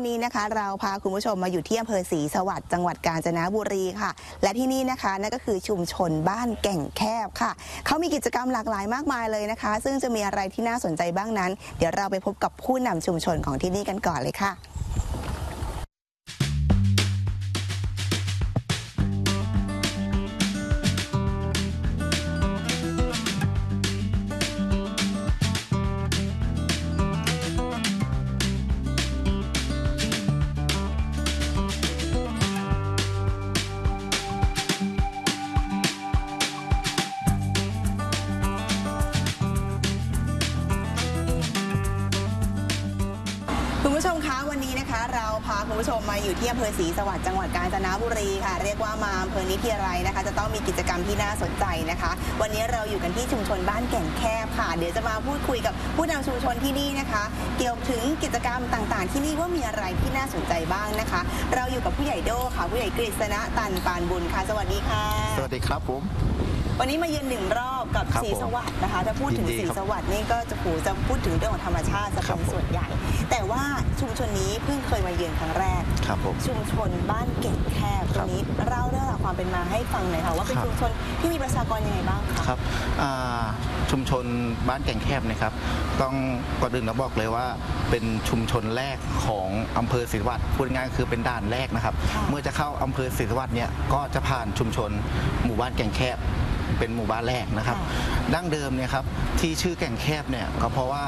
วันนี้นะคะ เราพาคุณผู้ชมมาอยู่ที่อำเภอศรีสวัสดิ์จังหวัดกาญจนบุรีค่ะ และที่นี่นะคะนั่นก็คือชุมชนบ้านแก่งแคบค่ะ เขามีกิจกรรมหลากหลายมากมายเลยนะคะ ซึ่งจะมีอะไรที่น่าสนใจบ้างนั้น เดี๋ยวเราไปพบกับผู้นำชุมชนของที่นี่กันก่อนเลยค่ะ สวัสดิ์จังหวัดกาญจนบุรีค่ะ เรียกว่ามาอำเภอนี้ทีไรนะคะ จะต้องมีกิจกรรมที่น่าสนใจนะคะ วันนี้เราอยู่กันที่ชุมชนบ้านแก่งแคบค่ะ เดี๋ยวจะมาพูดคุยกับผู้นำชุมชนที่นี่นะคะ เกี่ยวถึงกิจกรรมต่างๆ ที่นี่ว่ามีอะไรที่น่าสนใจบ้างนะคะ เราอยู่กับผู้ใหญ่โดค่ะ ผู้ใหญ่กฤษณะตันปานบุญค่ะ สวัสดีค่ะ สวัสดีครับผมวันนี้มาเยือนหนึ่งรอบกับครับศรีสวัสดิ์นะคะ ถ้าพูดถึงยินดีศรีครับสวัสดิ์นี่ก็จะผูจะพูดถึงเรื่องของธรรมชาติจะครัเป็นบผมส่วนใหญ่ แต่ว่าชุมชนนี้เพิ่งเคยมาเยือนครั้งแรก ครับผม ชุมชนบ้านเก่งแคบตครรับงนี้เล่าเรื่องราวความเป็นมาให้ฟังหน่อยค่ะว่าเป็นครับ ชุมชนที่มีประชากรยังไงบ้างคะ ครับอ่าชุมชนบ้านแก่งแคบนะครับ ต้องก่อนอื่นเราบอกเลยว่าเป็นชุมชนแรกของอำเภอศรีสวัสดิ์พูดง่ายๆคือเป็นด่านแรกนะครับเมื่อจะเข้าอำเภอศรีสวัสดิ์เนี่ยก็จะผ่านชุมชนหมู่บ้านแก่งแคบ เป็นหมู่บ้านแรกนะครับ ดั้งเดิมเนี่ยครับที่ชื่อแก่งแคบเนี่ยก็เพราะว่า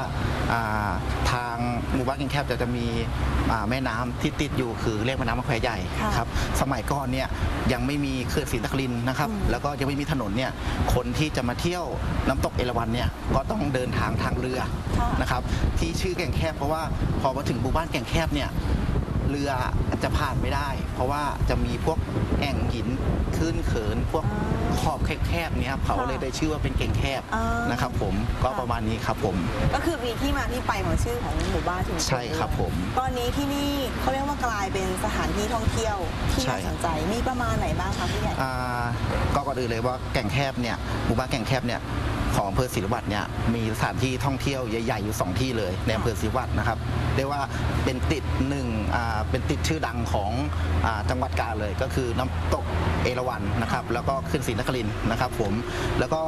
อ่าทางหมู่บ้านแก่งแคบจะจะมีอ่าแม่น้ำที่ติดอยู่คือเรียกแม่น้ำมะแควใหญ่ครับสมัยก่อนเนี่ยยังไม่มีเขื่อนศรีนครินทร์นะครับแล้วก็ยังไม่มีถนนเนี่ยคนที่จะมาเที่ยวน้ำตกเอราวัณเนี่ยก็ต้องเดินทางทางเรือนะครับที่ชื่อแก่งแคบเพราะว่าพอมาถึงหมู่บ้านแก่งแคบเนี่ยเรือจะผ่านไม่ได้ เพราะว่าจะมีพวกแอ่งหินขึ้นเขินพวก ขอบแคบๆเนี่ยครับเขาเลยได้ชื่อว่าเป็นแก่งแคบนะครับผมก็ประมาณนี้ครับผม ก็คือมีที่มาที่ไปของชื่อของหมู่บ้านชุมชนใช่ครับด้วยผมตอนนี้ที่นี่เขาเรียกว่ากลายเป็นสถานที่ท่องเที่ยวที่ใช่ น่าคสรับนใจมีประมาณไหนบ้างคะพี่ใหญ่ อ่าก็ก่อนอื่นเลยว่าแก่งแคบเนี่ยหมู่บ้านแก่งแคบเนี่ย ของอำเภอศรีวัตรเนี่ยมีสถานที่ท่องเที่ยวใหญ่ๆอยู่สองที่เลยในอำเภอศรีวัตรนะครับเรียกว่าเป็นติดหนึ่งอ่าเป็นติดชื่อดังของอาจังหวัดกาเลยก็คือน้ำตกเอราวัณนะครับแล้วก็ขึ้นศรีนครินนะครับผมแล้วก็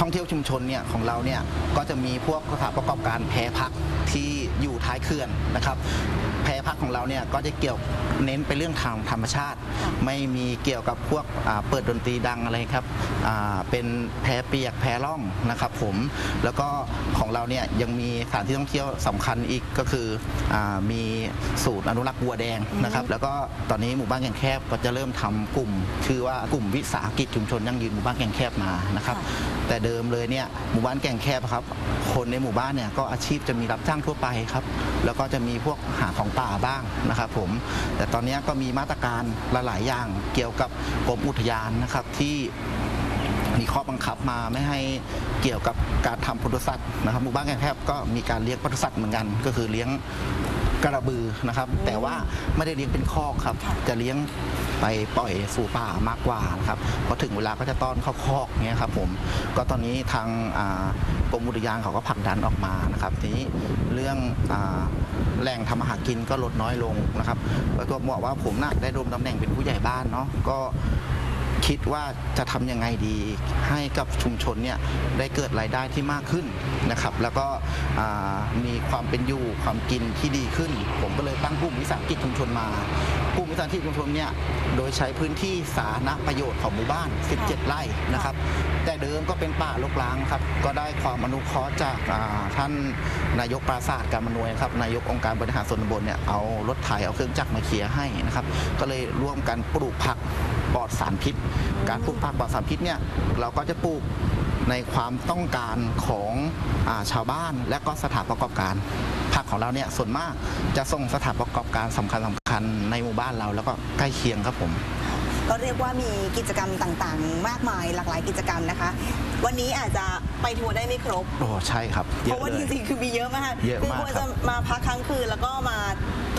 ท่องเที่ยวชุมชนเนี่ยของเราเนี่ยก็จะมีพวกสถานประกอบการแพพักที่อยู่ท้ายเขื่อนนะครับ แพรพักของเราเนี่ยก็จะเกี่ยวเน้นไปเรื่องทางธรรมชาติ ไม่มีเกี่ยวกับพวกอ่าเปิดดนตรีดังอะไรครับอ่าเป็นแพรเปียกแพรล่องนะครับผมแล้วก็ของเราเนี่ยยังมีสถานที่ท่องเที่ยวสำคัญอีกก็คืออามีศูนย์อนุรักษ์วัวแดงนะครับ แล้วก็ตอนนี้หมู่บ้านแก่งแคบก็จะเริ่มทำกลุ่ม ชื่อว่ากลุ่มวิสาหกิจชุมชนยั่งยืนหมู่บ้านแก่งแคบมานะครับ แต่เดิมเลยเนี่ยหมู่บ้านแก่งแคบครับ คนในหมู่บ้านเนี่ยก็อาชีพจะมีรับจ้างทั่วไปครับ แล้วก็จะมีพวกหาของป่าบ้างนะครับผมแต่ตอนนี้ก็มีมาตรการหลายๆอย่างเกี่ยวกับกรมอุทยานนะครับที่มีข้อบังคับมาไม่ให้เกี่ยวกับการทำปศุสัตว์นะครับหมู่บ้านแก่งแคบก็มีการเลี้ยงปศุสัตว์เหมือนกัน ก็คือเลี้ยงกระบือนะครับ แต่ว่าไม่ได้เลี้ยงเป็นคอกครับ จะเลี้ยงไปปล่อยสู่ป่ามากกว่านะครับพอถึงเวลาก็จะต้อนเข้าคอกเงี้ยครับผมก็ตอนนี้ทางกรมอุทยานเขาก็ผลักดันออกมานะครับทีนี้เรื่องอ แหล่งทำอาหารกินก็ลดน้อยลงนะครับแล้วก็บอกว่าผมน่ะได้ดมตำแหน่งเป็นผู้ใหญ่บ้านเนาะก็ คิดว่าจะทำยังไงดีให้กับชุมชนเนี่ยได้เกิดรายได้ที่มากขึ้นนะครับ แล้วก็มีความเป็นอยู่ความกินที่ดีขึ้น ผมก็เลยตั้งกลุ่มวิสาหกิจชุมชนมากลุ่มวิสาหกิจชุมชนเนี่ยโดยใช้พื้นที่สาธารณประโยชน์ของหมู่บ้าน 17 ไร่นะครับ แต่เดิมก็เป็นป่ารกร้างครับก็ได้ความอนุเคราะห์จากท่านนายกปราศาสตร์การมนวยครับนายกองค์การบริหารส่วนตำบลเนี่ยเอารถไถเอาเครื่องจักรมาเคลียร์ให้นะครับ ก็เลยร่วมกันปลูกผัก ปลอดสารพิษ การปลูกผักปลอดสารพิษเนี่ยเราก็จะปลูกในความต้องการของอาชาวบ้านและก็สถานประกอบการผักของเราเนี่ยส่วนมากจะส่งสถานประกอบการสำคัญสคัญๆในหมู่บ้านเราแล้วก็ใกล้เคียงครับผม ก็เรียกว่ามีกิจกรรมต่างๆ มากมายหลากหลายกิจกรรมนะคะ วันนี้อาจจะไปทัวร์ได้ไม่ครบโอ้ใช่ครับเพเยอะราะว่าเลจยริงๆคือมีเยอะมากเยอะคืมากควรครัจะบมาพักค้างคืนแล้วก็มา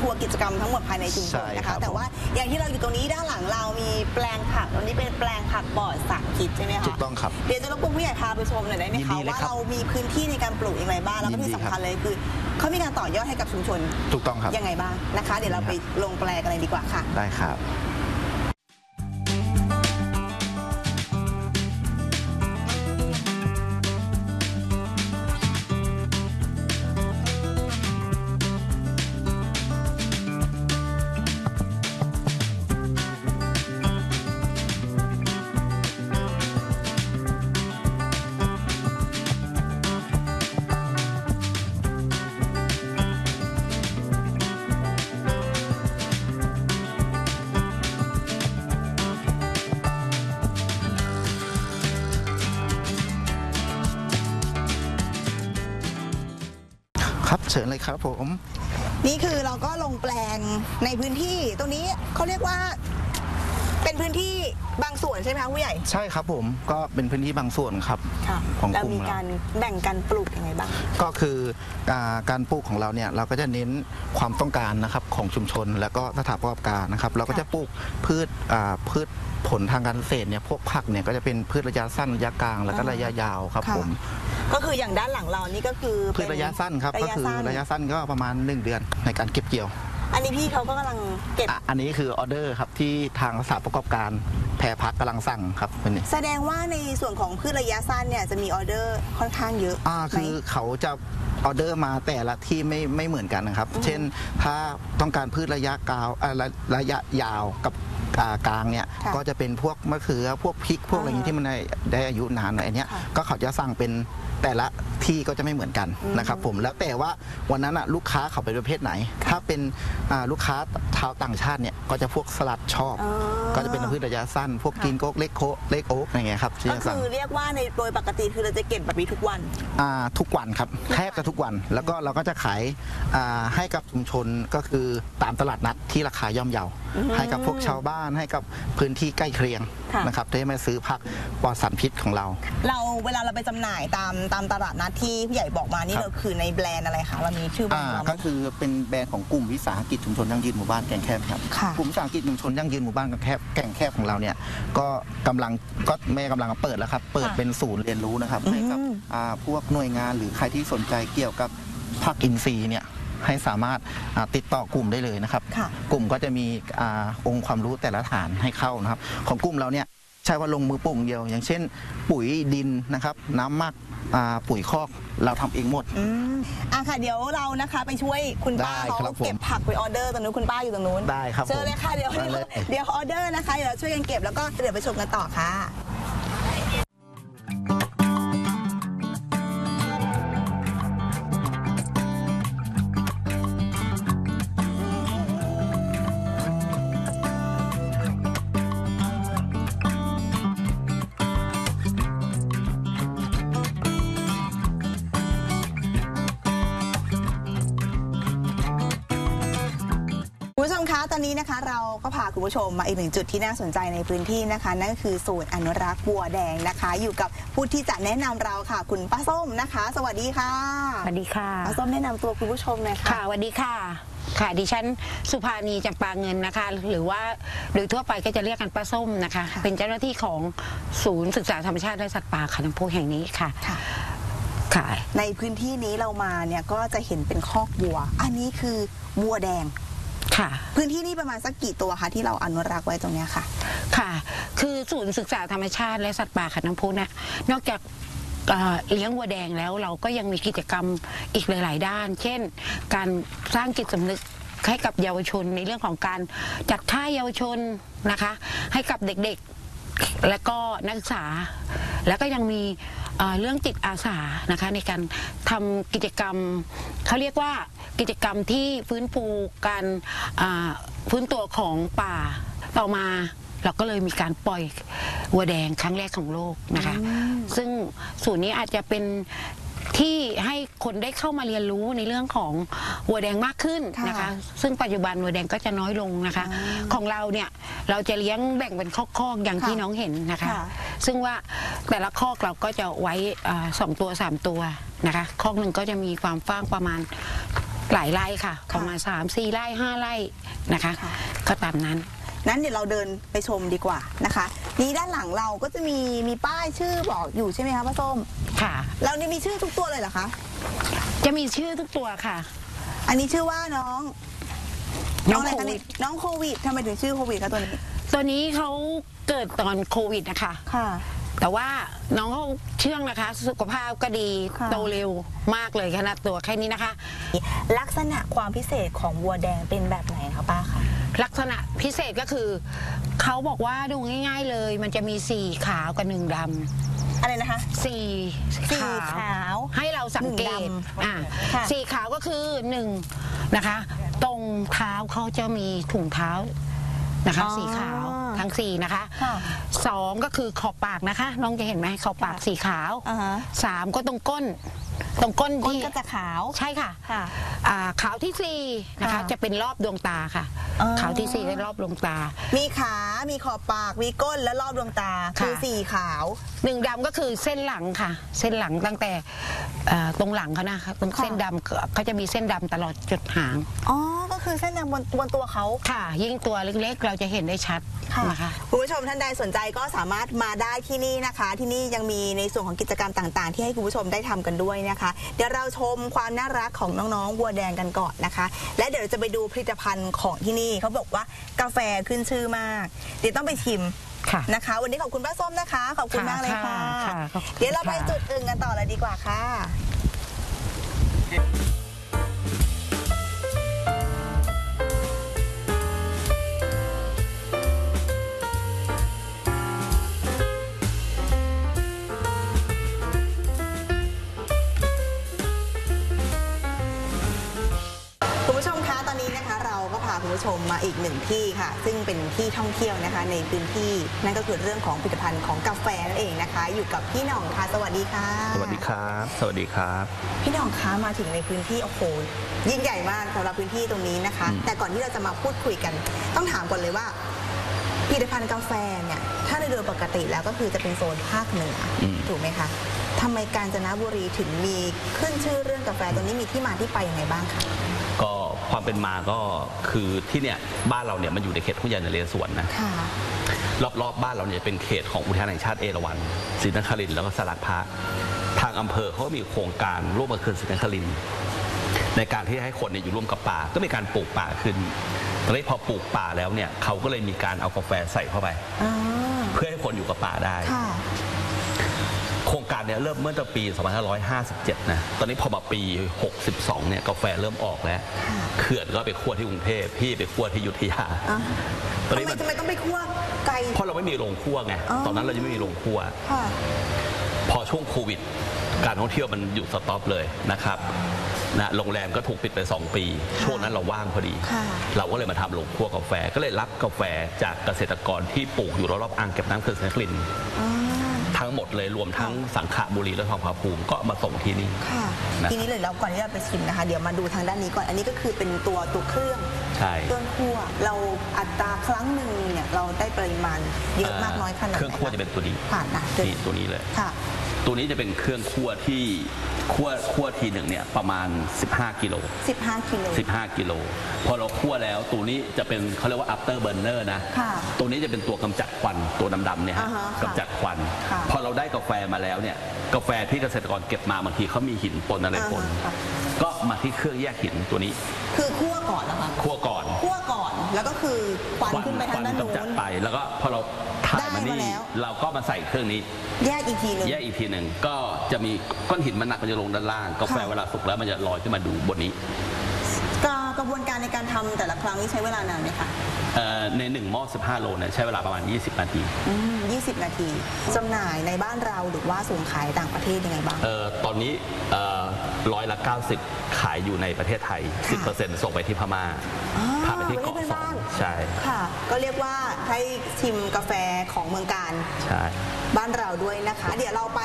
ทัวร์กิจกรรมทั้งหมดภายในชุมชนใช่นะครัคะ บ แต่ว่าอย่างที่เราอยู่ตรงนี้ด้านหลังเรามีแปลงผักตรงนี้เป็นแปลงผักปลอดสารพิษใช่ไหมคะ ถูกต้องครับ เดี๋ยวจะรบกวนผู้ใหญ่พาไปชมหน่อยได้ไหมยินคะ ดีเลยว่าครับเรามีพื้นที่ในการปลูกอย่างไรบ้าง แล้วก็ยินดีที่สำครัคัญบเลยคือเขามีการต่อยอดให้กับชุมชนถูกต้องครับ ยังไงบ้างนะคะ เดี๋ยวเราไปลงแปลงกันเลยดีกว่าค่ะ ได้ครับครับ งแปลงในพื้นที่ตรงนี้เขาเรียกว่า เป็นพื้นที่บางส่วนใช่ไหมคะผู้ใหญ่ ใช่ครับผมก็เป็นพื้นที่บางส่วนครับ ค่ะของเรากลุ่มมีเรา การแบ่งกันปลูกยังไงบ้าง ก็คืออาการปลูกของเราเนี่ยเราก็จะเน้นความต้องการนะครับของชุมชน แล้วก็สถานประกอบการนะครับเราก็จะปลูกพืชอ่าพืชผลทางการเกษตรเนี่ยพวกผักเนี่ยก็จะเป็นพืชระยะสั้นระยะกลางแล้วก็อ่าระยะยาวครับค่ะ ผมก็คืออย่างด้านหลังเรานี่ก็คือพืเป็ชระยะสั้นครับก็ระยะคือสั้นระยะสั้นก็ประมาณ 1 เดือนในการเก็บเกี่ยว อันนี้พี่เขาก็กำลังเก็บ อะอันนี้คือออเดอร์ครับที่ทางสถานประกอบการแพรพักกำลังสั่งครับเป็นนี่แสดงว่าในส่วนของพืชระยะสั้นเนี่ยจะมีออเดอร์ค่อนข้างเยอะอ่าไหม คือเขาจะออเดอร์มาแต่ละที่ไม่ไม่เหมือนกันนะครับ เช่นถ้าต้องการพืชระยะกาวอ่าระระยะยาวกับอ่ากลางเนี่ยค่ะก็จะเป็นพวกมะเขือพวกพริกพวกอะไรอย่างนี้ที่มันได้ได้อายุนานหน่อยอันเนี้ยค่ะ ก็เขาจะสั่งเป็น แต่ละที่ก็จะไม่เหมือนกันนะครับผมแล้วแต่ว่าวันนั้นอะลูกค้าเขาเป็นประเภทไหน ถ้าเป็นอ่าลูกค้าชาวต่างชาติเนี่ยก็จะพวกสลัดชอบอ๋อก็จะเป็นพืชระยะสั้น พวกค่ะกินโก๊กเล็กโคเล็กโอ๊กอะไรเงี้ยครับที่ก็จะสั่งคือเรียกว่าในโดยปกติคือเราจะเก็บแบบนี้ทุกวันอ่าทุกวันครับแทบจะทุกวันแล้วก็เราก็จะขายอ่าให้กับชุมชนก็คือตามตลาดนัดที่ราคาย่อมเยาอืมให้กับพวกชาวบ้านให้กับพื้นที่ใกล้เคียงค่ะนะครับที่มาซื้อผักปลอดสารพิษของเรา เราเวลาเราไปจำหน่ายตามตามตลาดนัดที่ผู้ใหญ่บอกมานี่ครับเราคือในแบรนด์อะไรคะเรามีชื่อแบรนอ่าด์เราไหม ก็คือเป็นแบรนด์ของกลุ่มวิสาหกิจชุมชนยั่งยืนหมู่บ้านแก่งแคบครับค่ะกลุ่มวิสาหกิจชุมชนยั่งยืนหมู่บ้านแก่งแคบแก่งแคบของเราเนี่ยก็กำลังก็แม่กำลังเปิดแล้วครับเปิดค่ะเป็นศูนย์เรียนรู้นะครับอืมให้กับอ่าพวกหน่วยงานหรือใครที่สนใจเกี่ยวกับผักอินทรีย์เนี่ยให้สามารถอ่าติดต่อกลุ่มได้เลยนะครับ ค่ะ กลุ่มก็จะมีอาองค์ความรู้แต่ละฐานให้เข้านะครับ ของกลุ่มเราเนี่ย ใช่ว่าลงมือปลูกอย่างเดียว อย่างเช่น ปุ๋ยดินนะครับ น้ำหมักอ่าปุ๋ยคอกเราทำเองหมดอืมอะค่ะเดี๋ยวเรานะคะไปช่วยคุณป้าได้เขาครับผมเก็บผักไปออเดอร์ตรงนู้นคุณป้าอยู่ตรงนู้นได้ครับเชิญเลยค่ะเดี๋ยวมาเลยเดี๋ยวออเดอร์นะคะเดี๋ยวเราช่วยกันเก็บแล้วก็เดี๋ยวไปชมกันต่อค่ะ คุณผู้ชมคะตอนนี้นะคะเราก็พาคุณผู้ชมมาอีกหนึ่งจุดที่น่าสนใจในพื้นที่นะคะ นั่นก็คือศูนย์อนุรักษ์บัวแดงนะคะ อยู่กับผู้ที่จะแนะนำเราค่ะ คุณป้าส้มนะคะ สวัสดีค่ะสวัสดีค่ะ ป้าส้มแนะนำตัวคุณผู้ชมหน่อยค่ะค่ะสวัสดีค่ะ ค่ะดิฉันสุภานีจำปาเงินนะคะ หรือว่าโดยทั่วไปก็จะเรียกกันป้าส้มนะคะค่ะเป็นเจ้าหน้าที่ของศูนย์ศึกษาธรรมชาติและสัตว์ป่าเขาน้ำพุแห่งนี้ค่ะ ค่ะ ค่ะ ในพื้นที่นี้เรามาเนี่ยก็จะเห็นเป็นคอกบัว อันนี้คือบัวแดง ค่ะ พื้นที่นี้ประมาณสักกี่ตัวคะที่เราอนุรักษ์ไว้ตรงเนี้ยค่ะ ค่ะ คือศูนย์ศึกษาธรรมชาติและสัตว์ป่าเขาน้ำพุเนี่ยนอกจากเอ่อเลี้ยงวัวแดงแล้วเราก็ยังมีกิจกรรมอีกหลาย ๆ ด้าน เช่น การสร้างจิตสำนึกให้กับเยาวชนในเรื่องของการจัดท่าเยาวชนนะคะ ให้กับเด็กๆ และก็นักศึกษา แล้วก็ยังมี เอ่อเรื่องจิตอาสานะคะในการทำกิจกรรมเขาเรียกว่ากิจกรรมที่ฟื้นฟูการอ่าฟื้นตัวของป่าต่อมาเราก็เลยมีการปล่อยวัวแดงครั้งแรกของโลกนะคะ ซึ่งศูนย์นี้อาจจะเป็น ที่ให้คนได้เข้ามาเรียนรู้ในเรื่องของวัวแดงมากขึ้นนะคะค่ะซึ่งปัจจุบันวัวแดงก็จะน้อยลงนะคะอ่าของเราเนี่ยเราจะเลี้ยงแบ่งเป็นคอกๆอย่างค่ะที่น้องเห็นนะคะค่ะซึ่งว่าแต่ละคอกเราก็จะไว้อ่าสองตัวสามตัวนะคะคอกหนึ่งก็จะมีความกว้างประมาณหลายไร่ค่ะ ประมาณสามสี่ไร่ห้าไร่นะคะค่ะก็ตามนั้นนั้นเดี๋ยวเราเดินไปชมดีกว่านะคะ นี่ด้านหลังเราก็จะมีมีป้ายชื่อบอกอยู่ใช่ไหมคะป้าส้ม ค่ะ เรานี่มีชื่อทุกตัวเลยเหรอคะ จะมีชื่อทุกตัวค่ะ อันนี้ชื่อว่าน้องน้องอะไรโคคะวิเนี่ดยน้องโควิดทำไมถึงชื่อโควิดคะตัวนี้ ตัวนี้เขาเกิดตอนโควิดนะคะ ค่ะ แต่ว่าน้องเขาเชื่องนะคะ สุขภาพก็ดีค่ะ โตเร็วมากเลยขนาดตัวแค่นี้นะคะ ลักษณะความพิเศษของวัวแดงเป็นแบบไหนคะป้าคะ ลักษณะพิเศษก็คือ เขาบอกว่าดูง่าย ๆเลย มันจะมีสีขาวกับหนึ่งด อะไรนะคะำสีสีขาว ให้เราสังเกหนึ่ตงดำอ่าค่ะ สีขาวก็คือหนึ่งนะคะ ตรงเท้าเขาจะมีถุงเท้านะคะอ๋อสีขาวทั้งสี่นะคะค่ะ สองก็คือขอบปากนะคะ น้องจะเห็นไหมขอบปากค่ะสีขาวอ่าฮะ สามก็ตรงก้น ตรงก้นก้นที่ก็จะขาว ใช่ค่ะค่ะอ่าขาวที่สี่นะคะ ค่ะจะเป็นรอบดวงตาค่ะ อ๋อ ขาวที่สี่เป็นรอบดวงตา มีขา มีขอบปาก มีก้นและรอบดวงตา ค่ะ คือสีขาว หนึ่งดำก็คือเส้นหลังค่ะ เส้นหลังตั้งแต่เอ่อตรงหลังเขานะคะตรงค่ะเส้นดำเขาจะมีเส้นดำตลอดจุดหาง อ๋อก็ คือเส้นแดงบนบนตัวเขา ค่ะ ยิ่งตัวเล็กๆ เราจะเห็นได้ชัดนะคะ คุณผู้ชมท่านใดสนใจก็สามารถมาได้ที่นี่นะคะ ที่นี่ยังมีในส่วนของกิจกรรมต่างๆ ที่ให้คุณผู้ชมได้ทำกันด้วยนะคะ เดี๋ยวเราชมความน่ารักของน้องๆวัวแดงกันก่อนนะคะ และเดี๋ยวเราจะไปดูผลิตภัณฑ์ของที่นี่เขาบอกว่ากาแฟขึ้นชื่อมาก เดี๋ยวต้องไปชิมค่ะนะคะ วันนี้ขอบคุณป้าส้มนะคะ ขอบคุณค่ะมากเลยค่ะค่ะขอบคุณเดี๋ยวเราไปค่ะ จุดอื่นกันต่อเลยดีกว่าค่ะ ชมมาอีกหนึ่งที่ค่ะ ซึ่งเป็นที่ท่องเที่ยวนะคะ ในพื้นที่นั่นก็คือเรื่องของผลิตภัณฑ์ของกาแฟนั่นเองนะคะ อยู่กับพี่หน่องค่ะ สวัสดีค่ะ สวัสดีครับ สวัสดีครับ พี่หน่องคะมาถึงในพื้นที่โอ้โหยิ่งใหญ่มากสำหรับพื้นที่ตรงนี้นะคะอืมแต่ก่อนที่เราจะมาพูดคุยกัน ต้องถามก่อนเลยว่าผลิตภัณฑ์กาแฟเนี่ยถ้าในโดยปกติแล้วก็คือจะเป็นโซนภาคเหนืออถูกไหมคะทำไมกาญจนบุรีถึงมีขึ้นชื่อเรื่องกาแฟตรงนี้มีที่มาที่ไปยังไงบ้างคะก็ ความเป็นมาก็คือที่เนี่ยบ้านเราเนี่ยมันอยู่ในเขตทุ่งใหญ่นเรศวรนะค่ะ รอบๆบ้านเราเนี่ยเป็นเขตของอุทยานแห่งชาติเอราวัณศรีนครินทร์แล้วก็สลัดพระทางอำเภอเขาก็มีโครงการร่วมกับเขื่อนศรีนครินทร์ในการที่ให้คนเนี่ยอยู่ร่วมกับป่าก็มีการปลูกป่าขึ้นตอนนี้พอปลูกป่าแล้วเนี่ยเขาก็เลยมีการเอากาแฟใส่เข้าไป อ่า เพื่อให้คนอยู่กับป่าได้ ค่ะโครงการเนี่ยเริ่มเมื่อตั้งปี 2557 นะ ตอนนี้พอมาปี 62 เนี่ยกาแฟเริ่มออกแล้วค่ะเขื่อนก็ไปคั่วที่กรุงเทพ พี่ไปคั่วที่อยุธยาอะตอนทำนี้ไมมันทำไมต้องไปคั่วไก่เพราะเราไม่มีโรงคั่วไงอ๋อตอนนั้นเรายังไม่มีโรงคั่วค่ะพอช่วงโควิด การท่องเที่ยวมันหยุดสต็อปเลยนะครับนะโรงแรมก็ถูกปิดไป 2 ปี ช่วงนั้นเราว่างพอดีค่ะเราก็เลยมาทำโรงคั่วกาแฟ ก็เลยรับกาแฟจากเกษตรกรที่ปลูกอยู่รอบๆอ่างเก็บน้ำเขื่อนศรีนคริน ทร์อ่าทั้งหมดเลยรวมทั้งสังขบุรีและทองผาภูมิก็มาส่งที่นี่ค่ะนะทีนี้เลยแล้วก่อนที่เราไปชิมนะคะ เดี๋ยวมาดูทางด้านนี้ก่อนอันนี้ก็คือเป็นตัวตัวเครื่องใช่เครื่องคั่วเราอัตราครั้งหนึ่งเนี่ยเราได้ปริมาณเยอะมากน้อยขนาดไหนเครื่องคั่วจะเป็นตัวนี้ผ่านนะเดี๋ยวนี่ตัวนี้เลยค่ะ ตัวนี้จะเป็นเครื่องคั่วที่คั่วคั่วทีหนึ่งเนี่ยประมาณ 15 กิโล 15กิโล 15 กิโล พอเราคั่วแล้วตัวนี้จะเป็นเขาเรียกว่า after burner นะ ค่ะตัวนี้จะเป็นตัวกำจัดควันตัวดำๆเนี่ยฮะอ่าฮะค่ะกำจัดควัน ค่ะพอเราได้กาแฟมาแล้วเนี่ยกาแฟที่เกษตรกรเก็บมาบางทีเขามีหินปนอะไรปนอ่าฮะค่ะ ก็มาที่เครื่องแยกหินตัวนี้คือคั่วก่อนนะคะคั่วก่อน คั่วก่อน แล้วก็คือควันขึ้นไปทางด้านควันู้กำจัดน ไป แล้วก็พอเราถ่ายได้มามานี่แล้ว เราก็มาใส่เครื่องนี้ แยกอีกทีหนึ่ง แยกอีกทีหนึ่งก็จะมีก้อนหินมันหนักมันจะลงด้านล่างกาแฟค่ะ เวลาสุกแล้วมันจะลอยขึ้นมาดูบนนี้ กระบวนการในการทำแต่ละครั้งนี่ใช้เวลานานไหมคะเอ่อในหนึ่งหม้อ15 โลเนี่ยใช้เวลาประมาณ 20 นาทีอืม20 นาทีจำหน่ายในบ้านเราหรือว่าส่งขายต่างประเทศยังไงบ้าง เอ่อตอนนี้เอ่อร้อยละ 90 ขายอยู่ในประเทศไทย ค่ะ10%ส่งไปที่พม่าอ๋อพาไปที่เกาะไว้ที่สอบ้างน ใช่ค่ะ ก็เรียกว่าให้ชิมกาแฟของเมืองการ ใช่ บ้านเราด้วยนะคะ เดี๋ยวเราไป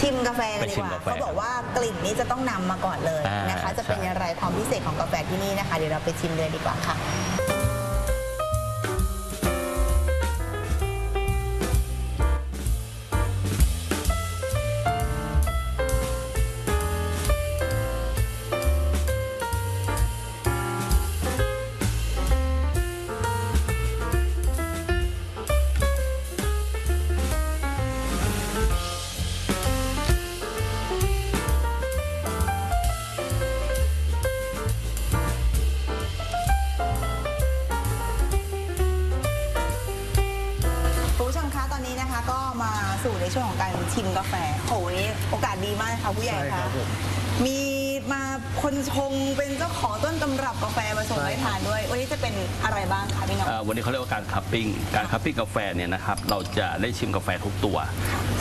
ชิมกาแฟกันดีไปชิกมว่ากาแฟเขาบอกว่ากลิ่นนี้จะต้องนำมาก่อนเลยอ่านนะคะจะเป็นใช่ อย่างไรความพิเศษของกาแฟที่นี่นะคะ เดี๋ยวเราไปชิมเลยดีกว่าค่ะ ชิมกาแฟโอ้โหวันนี้โอกาสดีมากเลยค่ะผู้ใหญ่ใช่ครับผมค่ะบผมมีมาคนชงเป็นเจ้าของต้นตำรับกาแฟมาส่งใช่ ให้ทานด้วย วันนี้จะเป็นอะไรบ้างคะพี่น้อง เอ่อวันนี้เขาเรียกว่าการ cupping การ cupping กาแฟเนี่ยนะครับเราจะได้ชิมกาแฟทุกตัว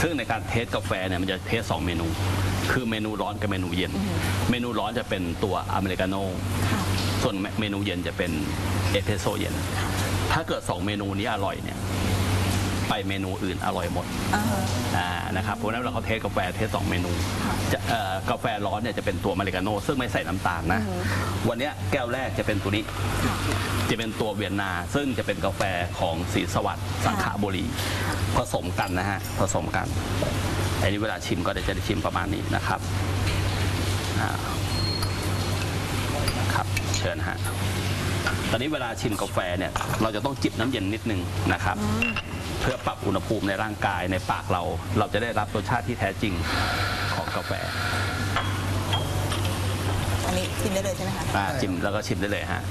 ซึ่งในการ test กาแฟเนี่ยมันจะ test สองเมนู คือเมนูร้อนกับเมนูเย็น เมนูร้อนจะเป็นตัวอเมริกาโน่ส่วนเมนูเย็นจะเป็นเอสเพรสโซเย็น ถ้าเกิด2เมนูนี้อร่อยเนี่ย ไปเมนูอื่นอร่อยหมดอ่าฮะอ่านะครับเพราะฉะนั้นเราเขา test กาแฟ test สองเมนูจะเอ่อกาแฟร้อนเนี่ยจะเป็นตัวอเมริกาโน่ซึ่งไม่ใส่น้ำตาลนะ วันเนี้ยแก้วแรกจะเป็นตัวนี้ จะเป็นตัวเวียนนา ซึ่งจะเป็นกาแฟของศรีสวัสดิ์สังขละบุรี ผสมกันนะฮะ ผสมกันอันนี้เวลาชิมก็เดี๋ยวจะได้ชิมประมาณนี้นะครับอ่าครับเชิญฮะ ตอนนี้เวลาชิมกาแฟเนี่ยเราจะต้องจิบน้ำเย็นนิดนึงนะครับ เพื่อปรับอุณหภูมิในร่างกายในปากเรา เราจะได้รับรสชาติที่แท้จริงของกาแฟอันนี้ชิมได้เลยใช่ไหมคะ อ่าชิมแล้วก็ชิมได้เลยฮะ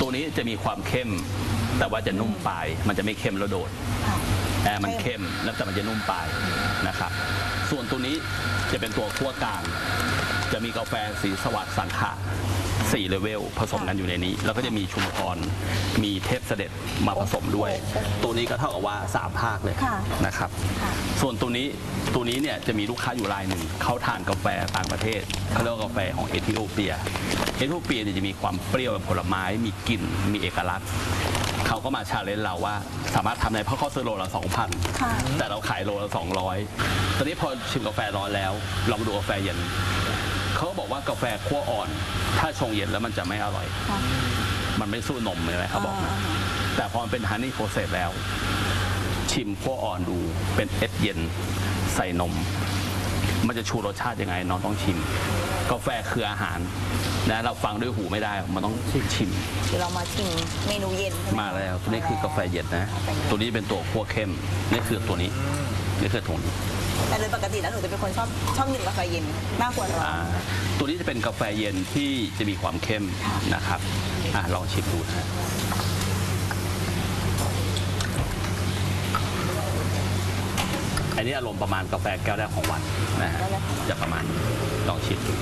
ตัวนี้จะมีความเข้ม แต่ว่าจะนุ่มปลาย มันจะไม่เข้มแล้วโดดค่ะแต่มันเข้มแล้วแต่มันจะนุ่มปลายนะครับ ส่วนตัวนี้จะเป็นตัวขั้วกลาง จะมีกาแฟศรีสวัสดิ์สังขละ สี่เลเวลผสมกันอยู่ในนี้ แล้วก็จะมีชุมพร มีเทพเสด็จมาผสมด้วย ตัวนี้ก็เท่ากับว่าสามภาคเลยค่ะนะครับค่ะส่วนตัวนี้ตัวนี้เนี่ยจะมีลูกค้าอยู่รายหนึ่งเขาทานกาแฟต่างประเทศเขาเรียกว่ากาแฟของเอธิโอเปีย เอธิโอเปียเนี่ยจะมีความเปรี้ยวแบบผลไม้ มีกลิ่น มีเอกลักษณ์เขาก็มา challenge เราว่าสามารถทำได้เพราะเขาซื้อโลละค่ะ2,000 แต่เราขายโลละ 200 ตอนนี้พอชิมกาแฟร้อนแล้วลองดูกาแฟเย็น เขาก็บอกว่ากาแฟคั่วอ่อน ถ้าชงเย็นแล้วมันจะไม่อร่อย ค่ะ มันไม่สู้นมเลยนะเขาบอกนะอ่าแต่พอมันเป็น honey process แล้ว ชิมคั่วอ่อนดูเป็นเอสเย็นใส่นม มันจะชูรสชาติยังไงน้องต้องชิม กาแฟคืออาหารนะเราฟังด้วยหูไม่ได้ มันต้องชิมเดี๋ยวเรามาชิมเมนูเย็นใช่ไหมาแล้วตัวนี้คือกาแฟเย็นนะ ตัวนี้เป็นตัวขั้วเข้มนี่คือตัวนี้นี่คือตัวนี้ แต่โดยปกติแล้วหนูจะเป็นคนชอบชอบดื่มกาแฟเย็นมากกว่าร้อนอ่าตัวนี้จะเป็นกาแฟเย็นที่จะมีความเข้มนะครับอะลองชิมดูนะฮะอันนี้อารมณ์ประมาณกาแฟแก้วแรกของวันนะฮะจะประมาณนี้ลองชิมดู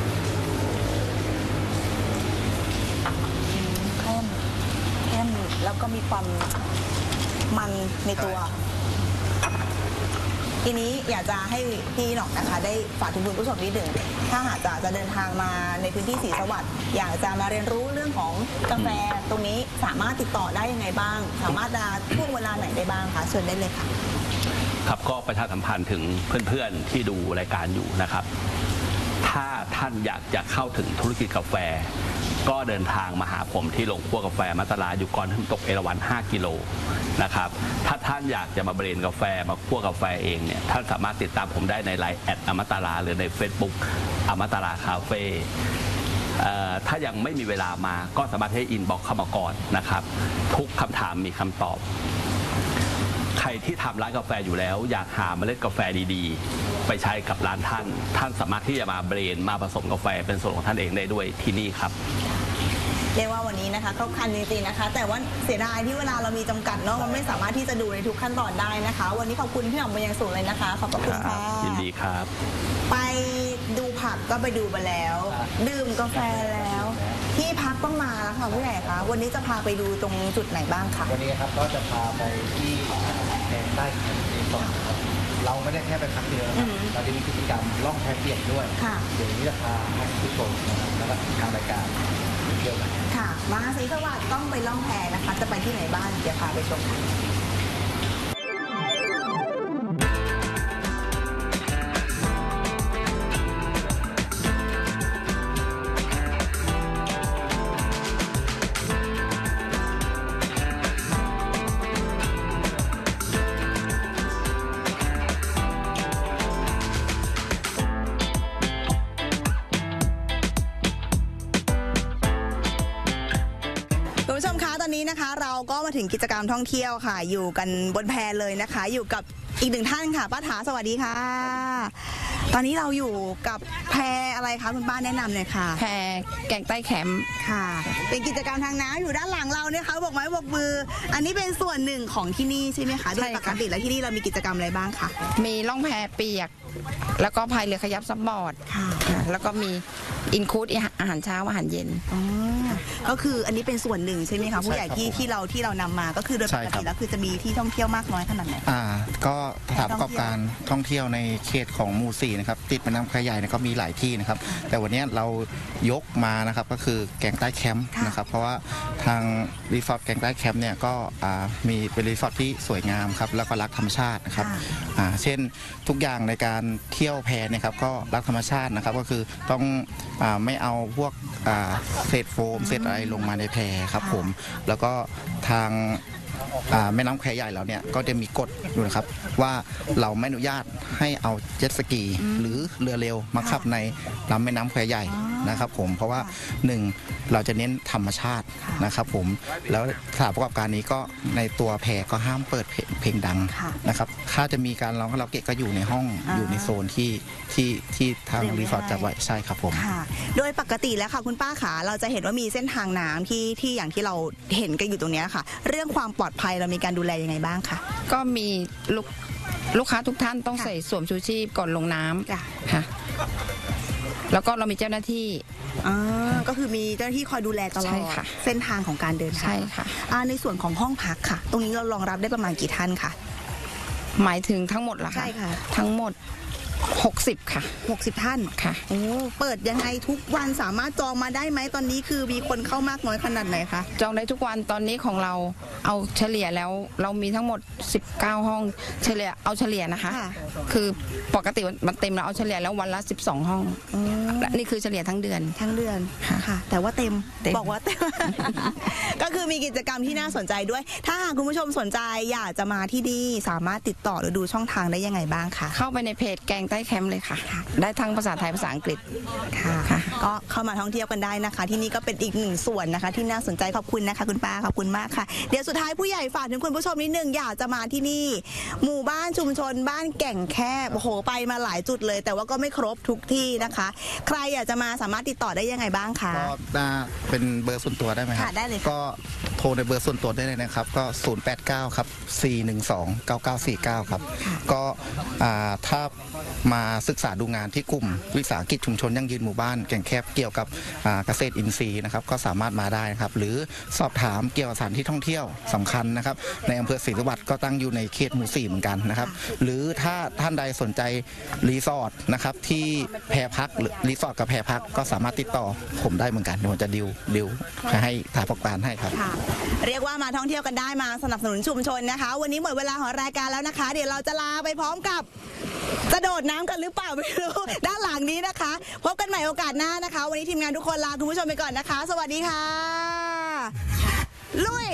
เข้มเข้มแล้วก็มีความมันในตัว ทีนี้อยากจะให้พี่หนอกนะคะได้ฝากถึงคุณผู้ชมนิดหนึ่งถ้าหากจะจะเดินทางมาในพื้นที่ศรีสวัสดิ์อยากจะมาเรียนรู้เรื่องของกาแฟตรงนี้สามารถติดต่อได้ยังไงบ้าง สามารถมาช่วงเวลาไหนได้บ้างคะเชิญได้เลยค่ะ ครับก็ประชาสัมพันธ์ถึงเพื่อนๆที่ดูรายการอยู่นะครับ ถ้าท่านอยากจะเข้าถึงธุรกิจกาแฟ ก็เดินทางมาหาผมที่โรงคั่วกาแฟมัตตาลาอยู่ก่อนถึงตกเอราวัณ5กิโลนะครับถ้าท่านอยากจะมา blend กาแฟมาคั่วกาแฟเองเนี่ยท่านสามารถติดตามผมได้ในไลน์ add อมตาลาหรือใน Facebook อมตาลาคาเฟ่ถ้ายังไม่มีเวลามาก็สามารถให้ inbox เข้ามาก่อนนะครับ ทุกคำถามมีคำตอบ ใครที่ทำร้านกาแฟอยู่แล้ว อยากหาเมล็ดกาแฟดีๆ ไปใช้กับร้านท่าน ท่านสามารถที่จะมาเบรนมาผสมกาแฟเป็นส่วนของท่านเองได้ด้วยที่นี่ครับเรียกว่าวันนี้นะคะครบครันจริงๆนะคะ แต่ว่าเสียดายที่เวลาเรามีจำกัดเนาะมันไม่สามารถที่จะดูในทุกขั้นตอนได้นะคะ วันนี้ขอบคุณพี่หน่องเป็นอย่างสูงเลยนะคะ ขอบพระคุณค่ะยินดีครับ ไปดูผักก็ไปดูมาแล้ว ดื่มกาแฟแล้ว ที่พักต้องมาแล้วค่ะผู้ใหญ่คะวันนี้จะพาไปดูตรงจุดไหนบ้างคะวันนี้ครับก็จะพาไปที่แพใต้แคมป์รีสอร์ทครับเราไม่ได้แค่ไปพักเดียวนะครับเราจะมีกิจกรรมล่องแพเปียกด้วยค่ะ เดี๋ยวนี้จะพาท่านผู้ชมนะครับแล้วก็ทางรายการไปเที่ยวกันค่ะมาศรีสวัสดิ์ต้องไปล่องแพนะคะ จะไปที่ไหนบ้างเดี๋ยวพาไปชมค่ะ ถึงกิจกรรมท่องเที่ยวค่ะ อยู่กันบนแพเลยนะคะ อยู่กับอีกหนึ่งท่านค่ะป้าถาสวัสดีค่ะ ตอนนี้เราอยู่กับแพอะไรคะคุณป้าแนะนำเลยค่ะ แพรแกงใต้แคมป์ค่ะ เป็นกิจกรรมทางน้ำอยู่ด้านหลังเราเนี่ยค่ะบอกไม้บอกมือ อันนี้เป็นส่วนหนึ่งของที่นี่ใช่ไหมคะโดยปกติแล้วที่นี่เรามีกิจกรรมอะไรบ้างคะมีล่องแพเปียก แล้วก็พายเรือขยับซับบอร์ดค่ะค่ะแล้วก็มี อินคูดอาหารเช้าอาหารเย็น อ๋อก็คืออันนี้เป็นส่วนหนึ่งใช่ไหมคะผู้ใหญ่ใช่ครับที่ผมที่เราที่เรานำมาก็คือโดยใช่ปกติครับ แล้วคือจะมีที่ท่องเที่ยวมากน้อยขนาดไหน อ่าก็สถานประกอบการท่องเที่ยวในเขตของหมู่สี่นะครับติดแม่น้ำแควใหญ่เนยก็มีหลายที่นะครับ แต่วันนี้เรายกมานะครับก็คือแกงใต้แคมป์ค่ะ นะครับ เพราะว่าทางรีสอร์ทแกงใต้แคมป์เนี่ยก็อ่ามีเป็นรีสอร์ทที่สวยงามครับแล้วก็รักธรรมชาตินะครับค่ะอ่าเช่นทุกอย่างในการเที่ยวแพเนี่ยครับก็รักธรรมชาตินะครับ ก็คือต้องอาไม่เอาพวกอ่าเศษโฟมเศษอะไรลงมาในแพครับผม แล้วก็ทางอ่า แม่น้ำแควใหญ่เราเนี่ยก็จะมีกฎอยู่นะครับ ว่าเราไม่อนุญาตให้เอาเจ็ตสกี หรือเรือเร็วมาขับในลำแม่น้ำแควใหญ่นะครับ ผมเพราะว่าหนึ่งเราจะเน้นธรรมชาตินะครับ ผมแล้วสถานประกอบการนี้ก็ในตัวแพก็ห้ามเปิดเพลงเพลงดังค่ะนะครับถ้าจะมีการร้องคาราโอเกะก็อยู่ในห้องอ่าอยู่ในโซนที่ที่ที่ทางเตรียมไว้รีสอร์ทให้จัดไว้ใช่ครับผมค่ะโดยปกติแล้วค่ะคุณป้าขาเราจะเห็นว่ามีเส้นทางน้ำที่ที่อย่างที่เราเห็นกันอยู่ตรงเนี้ยค่ะ เรื่องความปลอดภัยเรามีการดูแลยังไงบ้างคะ ก็มีลูกลูกค้าทุกท่านต้องค่ะ ใส่สวมชูชีพก่อนลงน้ำจ้ะค่ะแล้วก็เรามีเจ้าหน้าที่ อ่าก็คือมีเจ้าหน้าที่คอยดูแลตลอใช่ดค่ะ เส้นทางของการเดินทางใช่ค่ะ อ่าในส่วนของห้องพักค่ะ ตรงนี้เรารองรับได้ประมาณกี่ท่านคะ หมายถึงทั้งหมดเหรอคะใช่ค่ะ ทั้งหมด 60 ค่ะ 60 ท่านค่ะโอ้เปิดยังไงทุกวันสามารถจองมาได้ไหมตอนนี้คือมีคนเข้ามากน้อยขนาดไหนคะจองได้ทุกวันตอนนี้ของเราเอาเฉลี่ยแล้วเรามีทั้งหมด 19 ห้องเฉลี่ยเอาเฉลี่ยนะคะค่ะคือปกติมันเต็มแล้วเอาเฉลี่ยแล้ววันละ 12 ห้องและนี่คือเฉลี่ยทั้งเดือนทั้งเดือนค่ะค่ะแต่ว่าเต็มเต็มบอกว่าเต็มก็คือมีกิจกรรมที่น่าสนใจด้วย ถ้าหากคุณผู้ชมสนใจอยากจะมาที่นี่สามารถติดต่อหรือดูช่องทางได้ยังไงบ้างคะเข้าไปในเพจแกงใต้แคมป์เลยค่ะ ได้ทั้งภาษาไทยภาษาอังกฤษค่ะค่ะ ก็เข้ามาท่องเที่ยวกันได้นะคะ ที่นี่ก็เป็นอีกหนึ่งส่วนนะคะ ที่น่าสนใจขอบคุณนะคะคุณป้าขอบคุณมากค่ะ เดี๋ยวสุดท้ายผู้ใหญ่ฝากถึงคุณผู้ชมนิดนึงอยากจะมาที่นี่ หมู่บ้านชุมชน บ้านแก่งแคบโอ้โหไปมาหลายจุดเลย แต่ว่าก็ไม่ครบทุกที่นะคะ ใครอยากจะมาสามารถติดต่อได้ยังไงบ้างคะก็น่าเป็นเบอร์ส่วนตัวได้ไหมครัค่ะได้เลยค่ะ ก็โทรในเบอร์ส่วนตัวได้เลยนะครับ ก็ 089 ครับ 412 9949 ครับ ก็อ่าถ้ามาศึกษาดูงานที่กลุ่ม วิสาหกิจชุมชนยั่งยืนหมู่บ้านแก่งแคบเกี่ยวกับเกษตรอินทรีย์นะครับก็สามารถมาได้นะครับหรือสอบถามเกี่ยวกับสถานที่ท่องเที่ยวสำคัญนะครับในอำเภอศรีสวัสดิ์ก็ตั้งอยู่ในเขตหมู่สี่เหมือนกันนะครับหรือถ้าท่านใดสนใจรีสอร์ทนะครับที่แพรพักหรือรีสอร์ทกับแพรพักก็สามารถติดต่อผมได้เหมือนกันเดี๋ยวผมจะดิวดิวให้ถ่ายประกันให้ครับเรียกว่ามาท่องเที่ยวกันได้มาสนับสนุนชุมชนนะคะ วันนี้หมดเวลาของรายการแล้วนะคะ เดี๋ยวเราจะลาไปพร้อมกับจะโดดน้ำกันหรือเปล่าไม่รู้ ด้านหลังนี้นะคะ พบกันใหม่โอกาสหน้านะคะ วันนี้ทีมงานทุกคนลาคุณผู้ชมไปก่อนนะคะ สวัสดีค่ะ ลุย